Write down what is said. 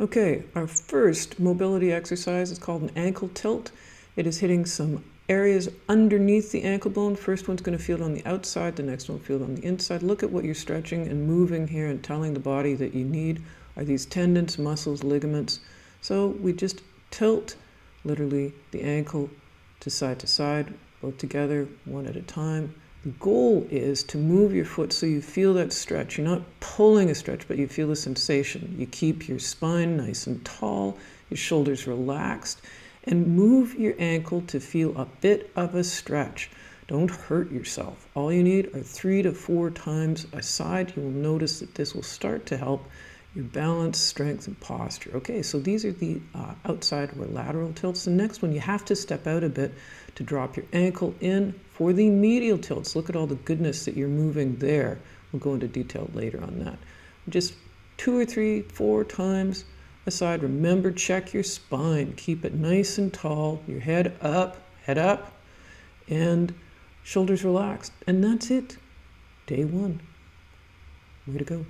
Okay, our first mobility exercise is called an ankle tilt. It is hitting some areas underneath the ankle bone. First one's going to feel it on the outside, the next one will feel it on the inside. Look at what you're stretching and moving here and telling the body that you need are these tendons, muscles, ligaments. So we just tilt literally the ankle to side to side, both together, one at a time. Goal is to move your foot so you feel that stretch. You're not pulling a stretch, but you feel the sensation. You keep your spine nice and tall, your shoulders relaxed, and move your ankle to feel a bit of a stretch. Don't hurt yourself. All you need are three to four times a side. You will notice that this will start to help your balance, strength, and posture. Okay, so these are the uh, outside or lateral tilts. The next one, you have to step out a bit to drop your ankle in for the medial tilts. Look at all the goodness that you're moving there. We'll go into detail later on that. Just two or three, four times a side. Remember, check your spine. Keep it nice and tall. Your head up, head up, and shoulders relaxed. And that's it. Day one. Way to go.